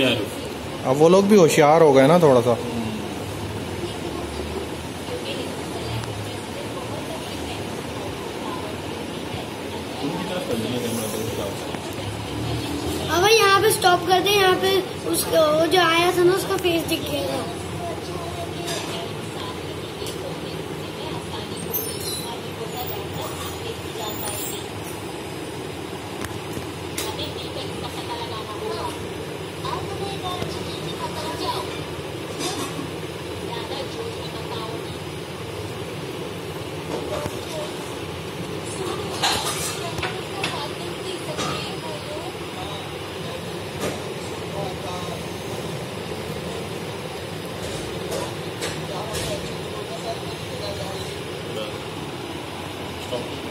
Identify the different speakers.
Speaker 1: यार
Speaker 2: अब वो लोग भी होशियार हो गए ना थोड़ा सा।
Speaker 3: अब यहाँ पे स्टॉप कर दे यहाँ पे उसका वो जो आया था ना उसका फेस दिख
Speaker 1: 中。